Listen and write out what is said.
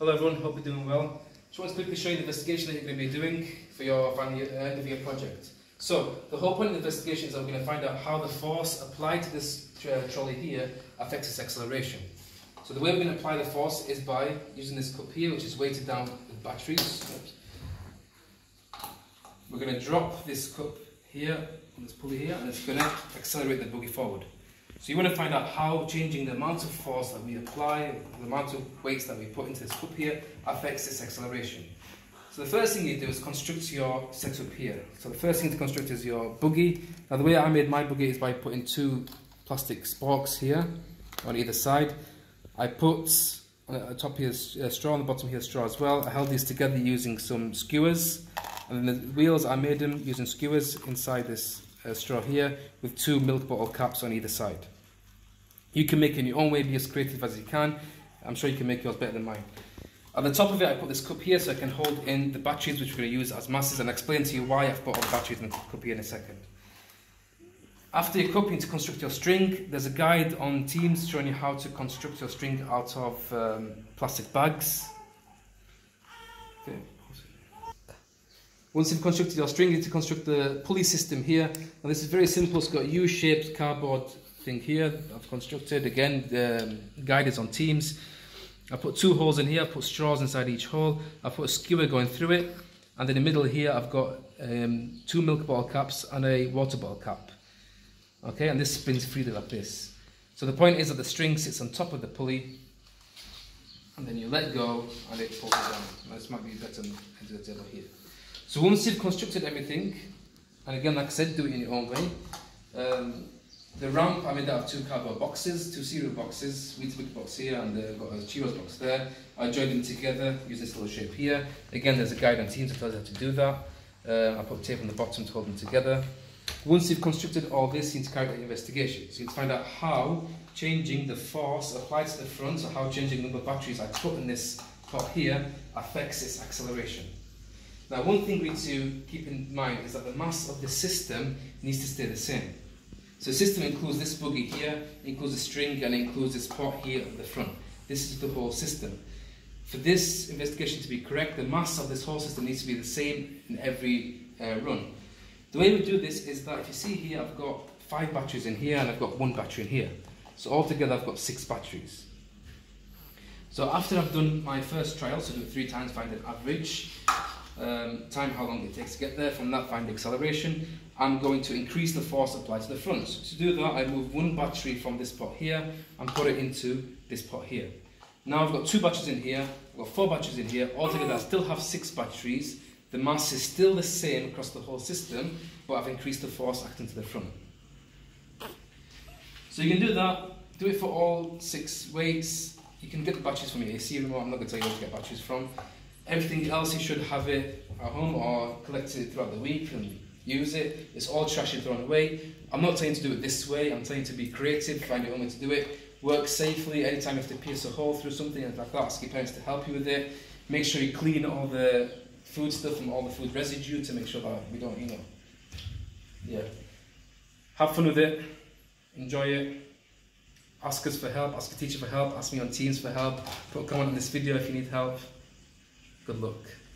Hello everyone, hope you're doing well. Just want to quickly show you the investigation that you're going to be doing for your final uh, end of year project. So, the whole point of the investigation is that we're going to find out how the force applied to this uh, trolley here affects its acceleration. So the way we're going to apply the force is by using this cup here, which is weighted down with batteries. We're going to drop this cup here on this pulley here, and it's going to accelerate the buggy forward. So you want to find out how changing the amount of force that we apply, the amount of weights that we put into this cup here, affects this acceleration. So the first thing you do is construct your setup here. So the first thing to construct is your boogie. Now the way I made my boogie is by putting two plastic spokes here on either side. I put on the top here uh, straw, on the bottom here a straw as well. I held these together using some skewers. And then the wheels, I made them using skewers inside this uh, straw here with two milk bottle caps on either side. You can make it in your own way, be as creative as you can. I'm sure you can make yours better than mine. At the top of it, I put this cup here so I can hold in the batteries which we're going to use as masses and explain to you why I've put all the batteries in the cup here in a second. After your cup, you need to construct your string. There's a guide on Teams showing you how to construct your string out of um, plastic bags. Okay. Once you've constructed your string, you need to construct the pulley system here. And this is very simple. It's got U-shaped cardboard thing here I've constructed. Again, the guide is on Teams. I put two holes in here. I put straws inside each hole. I put a skewer going through it. And in the middle here, I've got um, two milk bottle caps and a water bottle cap. Okay, and this spins freely like this. So the point is that the string sits on top of the pulley, and then you let go, and it pulls down. Now, this might be better than the table here. So once you've constructed everything, and again, like I said, do it in your own way. Um, the ramp, I made out of two cardboard boxes, two cereal boxes, Weetabix box here and uh, got a Cheetos box there. I joined them together using this little shape here. Again, there's a guide on Teams that tells you how to do that. Uh, I put tape on the bottom to hold them together. Once you've constructed all this, you need to carry out your investigation. So you need to find out how changing the force applied to the front, or how changing the number of batteries I put in this pot here affects its acceleration. Now, one thing we need to keep in mind is that the mass of the system needs to stay the same. So the system includes this boogie here, includes the string, and includes this pot here at the front. This is the whole system. For this investigation to be correct, the mass of this whole system needs to be the same in every uh, run. The way we do this is that if you see here, I've got five batteries in here, and I've got one battery in here. So altogether, I've got six batteries. So after I've done my first trial, so do it three times, find an average, um, time how long it takes to get there, from that find acceleration, I'm going to increase the force applied to the front. So to do that, I move one battery from this pot here and put it into this pot here. Now I've got two batteries in here, I've got four batteries in here, altogether I still have six batteries. The mass is still the same across the whole system, but I've increased the force acting to the front. So you can do that, do it for all six weights. You can get the batteries from your AC remote, I'm not going to tell you where to get batteries from. Everything else you should have it at home or collect it throughout the week and use it. It's all trash and thrown away. I'm not telling you to do it this way, I'm telling you to be creative, find your own way to do it. Work safely, anytime you have to pierce a hole through something like that, ask your parents to help you with it. Make sure you clean all the food stuff and all the food residue to make sure that we don't, you know, yeah. Have fun with it, enjoy it, ask us for help, ask a teacher for help, ask me on Teams for help, put a comment on this video if you need help. Good luck.